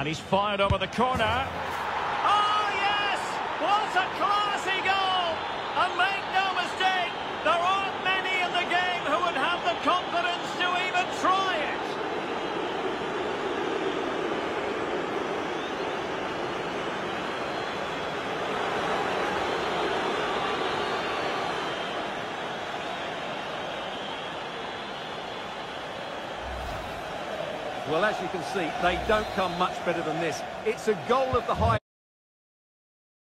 And he's fired over the corner. Oh, yes! What a classy Well, as you can see, they don't come much better than this. It's a goal of the high...